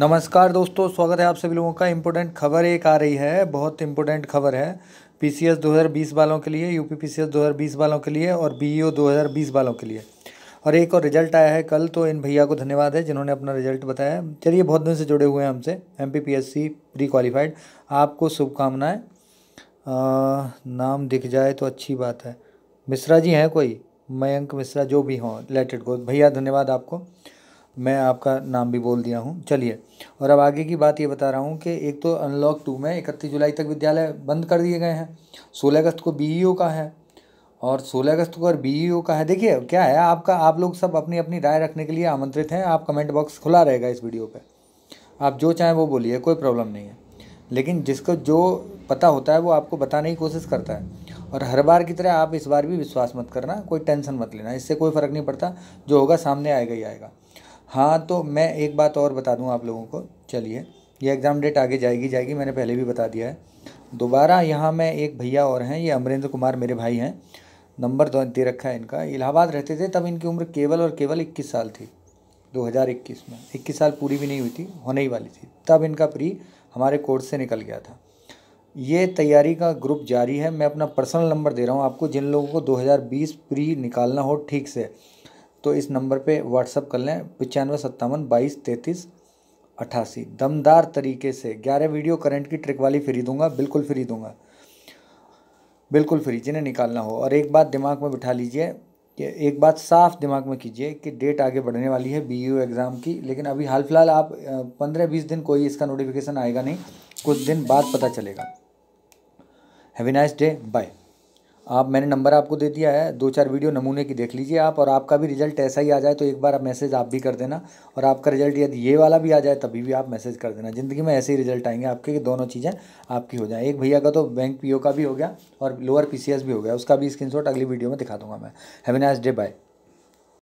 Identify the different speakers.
Speaker 1: नमस्कार दोस्तों, स्वागत है आप सभी लोगों का। इम्पोर्टेंट खबर एक आ रही है, बहुत इम्पोर्टेंट खबर है। पी सी एस दो हज़ार बीस वालों के लिए यूपी पी सी एस दो हज़ार बीस वालों के लिए और बी ई ओ दो हज़ार बीस वालों के लिए। और एक और रिज़ल्ट आया है कल तो इन भैया को धन्यवाद है जिन्होंने अपना रिज़ल्ट बताया चलिए, बहुत दिन से जुड़े हुए हैं हमसे एम पी प्री क्वालिफाइड आपको शुभकामनाएँ। नाम दिख जाए तो अच्छी बात है। मिश्रा जी हैं कोई? मयंक मिश्रा, जो भी हों लेटेड को भैया, धन्यवाद आपको। मैं आपका नाम भी बोल दिया हूँ। चलिए, और अब आगे की बात ये बता रहा हूँ कि एक तो अनलॉक टू में इकतीस जुलाई तक विद्यालय बंद कर दिए गए हैं। सोलह अगस्त को बीईओ का है, और सोलह अगस्त को और बीईओ का है, देखिए क्या है, आपका, आप लोग सब अपनी अपनी राय रखने के लिए आमंत्रित हैं, आप कमेंट बॉक्स खुला रहेगा इस वीडियो पर आप जो चाहें वो बोलिए, कोई प्रॉब्लम नहीं है। लेकिन जिसको जो पता होता है, वो आपको बताने की कोशिश करता है। और हर बार की तरह आप इस बार भी विश्वास मत करना, कोई टेंशन मत लेना, इससे कोई फ़र्क नहीं पड़ता, जो होगा सामने आएगा ही आएगा। हाँ तो मैं एक बात और बता दूँ आप लोगों को। चलिए, ये एग्ज़ाम डेट आगे जाएगी जाएगी, मैंने पहले भी बता दिया है। दोबारा यहाँ मैं एक भैया और हैं, ये अमरेंद्र कुमार मेरे भाई हैं। नंबर दे रखा है इनका। इलाहाबाद रहते थे, तब इनकी उम्र केवल और केवल इक्कीस साल थी 2021 में। इक्कीस साल पूरी भी नहीं हुई थी, होने ही वाली थी। तब इनका प्री हमारे कोर्स से निकल गया था। ये तैयारी का ग्रुप जारी है, मैं अपना पर्सनल नंबर दे रहा हूँ आपको। जिन लोगों को 2020 प्री निकालना हो, ठीक से। तो इस नंबर पे व्हाट्सअप कर लें, पचानवे सत्तावन बाईस तैंतीस अट्ठासी दमदार तरीके से ग्यारह वीडियो करंट की ट्रिक वाली फ्री दूँगा, बिल्कुल फ्री दूँगा। बिल्कुल फ्री, जिन्हें निकालना हो। और एक बात दिमाग में बिठा लीजिए कि एक बात साफ़ दिमाग में कीजिए कि डेट आगे बढ़ने वाली है बी एग्ज़ाम की, लेकिन अभी हाल फ़िलहाल आप पंद्रह बीस दिन कोई इसका नोटिफिकेशन आएगा नहीं, कुछ दिन बाद पता चलेगा। हैवी नाइस डे बाय आप, मैंने नंबर आपको दे दिया है, दो चार वीडियो नमूने की देख लीजिए आप, और आपका भी रिज़ल्ट ऐसा ही आ जाए तो एक बार आप मैसेज आप भी कर देना, और आपका रिज़ल्ट यदि ये वाला भी आ जाए तभी भी आप मैसेज कर देना। ज़िंदगी में ऐसे ही रिज़ल्ट आएँगे, आपके कि दोनों चीज़ें आपकी हो जाए। एक भैया का तो बैंक पीओ का भी हो गया, और लोअर पीसीएस भी हो गया, उसका भी स्क्रीन अगली वीडियो में दिखा दूँगा मैं। Heavy nice day bye